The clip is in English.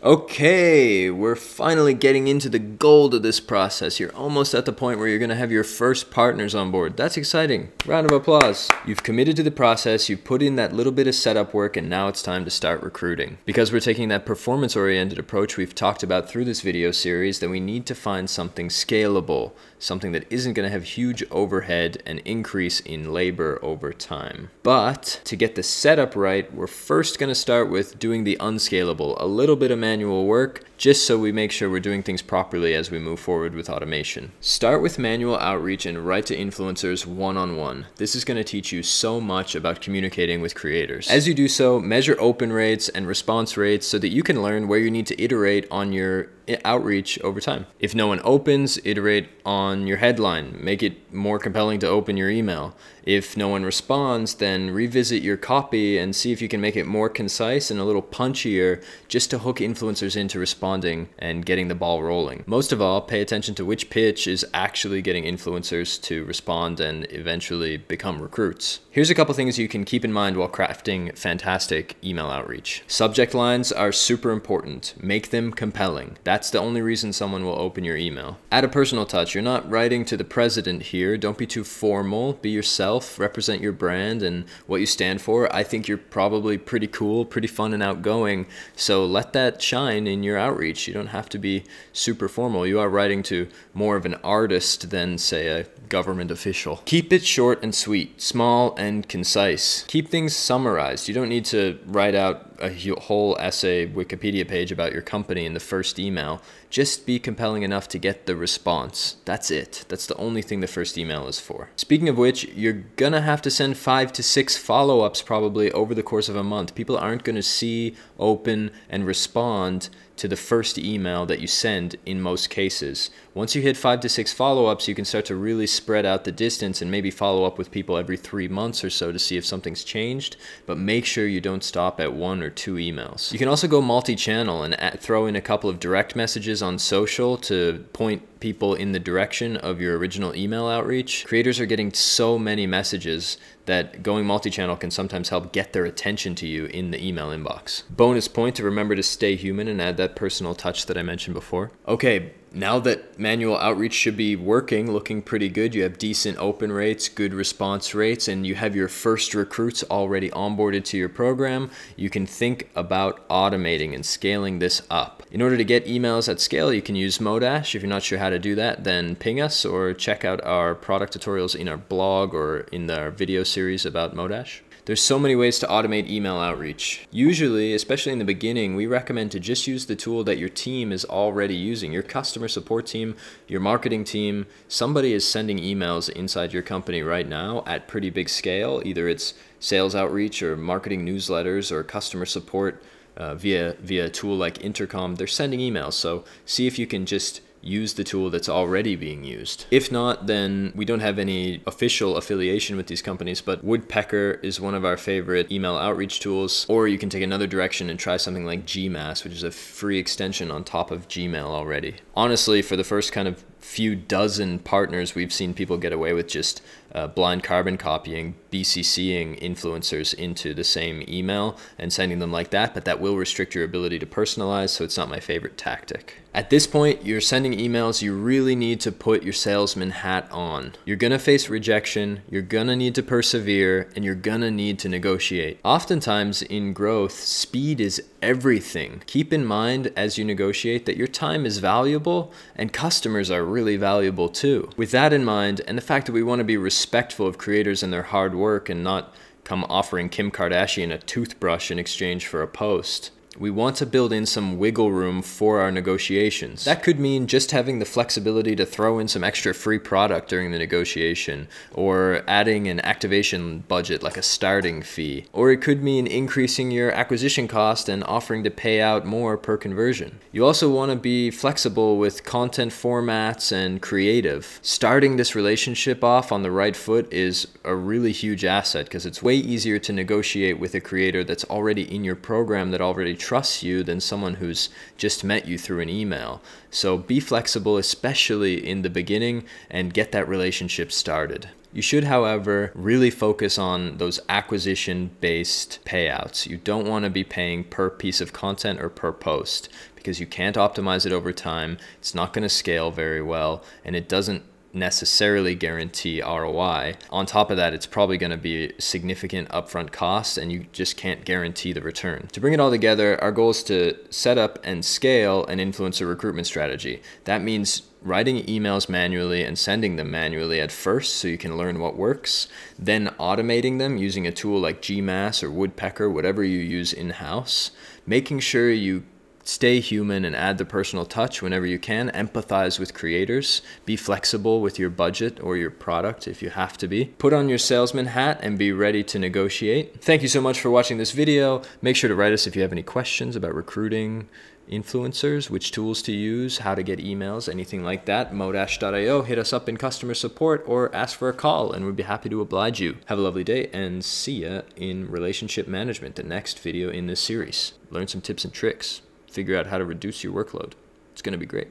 Okay, we're finally getting into the gold of this process. You're almost at the point where you're going to have your first partners on board. That's exciting. Round of applause. You've committed to the process, you've put in that little bit of setup work, and now it's time to start recruiting. Because we're taking that performance oriented approach we've talked about through this video series, then we need to find something scalable, something that isn't going to have huge overhead and increase in labor over time. But to get the setup right, we're first going to start with doing the unscalable, a little bit of manual work, just so we make sure we're doing things properly as we move forward with automation. Start with manual outreach and write to influencers one-on-one. -on -one. This is going to teach you so much about communicating with creators. As you do so, measure open rates and response rates so that you can learn where you need to iterate on your outreach over time. If no one opens, iterate on your headline. Make it more compelling to open your email. If no one responds, then revisit your copy and see if you can make it more concise and a little punchier just to hook influencers into responding and getting the ball rolling. Most of all, pay attention to which pitch is actually getting influencers to respond and eventually become recruits. Here's a couple things you can keep in mind while crafting fantastic email outreach. Subject lines are super important. Make them compelling. That's the only reason someone will open your email. Add a personal touch. You're not writing to the president here. Don't be too formal. Be yourself. Represent your brand and what you stand for. I think you're probably pretty cool, pretty fun and outgoing. So let that shine in your outreach. You don't have to be super formal. You are writing to more of an artist than, say, a government official. Keep it short and sweet, small and concise. Keep things summarized. You don't need to write out a whole essay, Wikipedia page about your company in the first email. Just be compelling enough to get the response. That's it. That's the only thing the first email is for. Speaking of which, you're gonna have to send five to six follow-ups probably over the course of a month. People aren't gonna see, open, and respond to the first email that you send in most cases. Once you hit five to six follow-ups, you can start to really spread out the distance and maybe follow up with people every three months or so to see if something's changed, but make sure you don't stop at one or two emails. You can also go multi-channel and throw in a couple of direct messages on social to point people in the direction of your original email outreach. Creators are getting so many messages that going multi-channel can sometimes help get their attention to you in the email inbox. Bonus point to remember to stay human and add that personal touch that I mentioned before. Okay, now that manual outreach should be working, looking pretty good, you have decent open rates, good response rates, and you have your first recruits already onboarded to your program, you can think about automating and scaling this up. In order to get emails at scale, you can use Modash. If you're not sure how to do that, then ping us or check out our product tutorials in our blog or in our video series about Modash. There's so many ways to automate email outreach. Usually, especially in the beginning, we recommend to just use the tool that your team is already using. Your customer support team, your marketing team, somebody is sending emails inside your company right now at pretty big scale. Either it's sales outreach or marketing newsletters or customer support uh, via, via a tool like Intercom. They're sending emails. So see if you can just use the tool that's already being used. If not, then we don't have any official affiliation with these companies, but Woodpecker is one of our favorite email outreach tools, or you can take another direction and try something like Gmass, which is a free extension on top of Gmail already. Honestly, for the first kind of few dozen partners, we've seen people get away with just uh, blind carbon copying, BCCing influencers into the same email and sending them like that, but that will restrict your ability to personalize, so it's not my favorite tactic. At this point, you're sending emails, you really need to put your salesman hat on. You're gonna face rejection, you're gonna need to persevere, and you're gonna need to negotiate. Oftentimes in growth, speed is everything. Keep in mind as you negotiate that your time is valuable and customers are really valuable too. With that in mind, and the fact that we wanna be respectful of creators and their hard work and not come offering Kim Kardashian a toothbrush in exchange for a post we want to build in some wiggle room for our negotiations. That could mean just having the flexibility to throw in some extra free product during the negotiation, or adding an activation budget like a starting fee. Or it could mean increasing your acquisition cost and offering to pay out more per conversion. You also want to be flexible with content formats and creative. Starting this relationship off on the right foot is a really huge asset because it's way easier to negotiate with a creator that's already in your program that already trusts you than someone who's just met you through an email. So be flexible, especially in the beginning, and get that relationship started. You should, however, really focus on those acquisition based payouts. You don't want to be paying per piece of content or per post because you can't optimize it over time. It's not going to scale very well and it doesn't necessarily guarantee ROI. On top of that, it's probably going to be significant upfront costs and you just can't guarantee the return. To bring it all together, our goal is to set up and scale an influencer recruitment strategy. That means writing emails manually and sending them manually at first so you can learn what works, then automating them using a tool like Gmass or Woodpecker, whatever you use in-house, making sure you Stay human and add the personal touch whenever you can. Empathize with creators. Be flexible with your budget or your product if you have to be. Put on your salesman hat and be ready to negotiate. Thank you so much for watching this video. Make sure to write us if you have any questions about recruiting influencers, which tools to use, how to get emails, anything like that. Modash.io. Hit us up in customer support or ask for a call and we'd be happy to oblige you. Have a lovely day and see ya in relationship management, the next video in this series. Learn some tips and tricks figure out how to reduce your workload. It's going to be great.